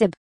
Sib.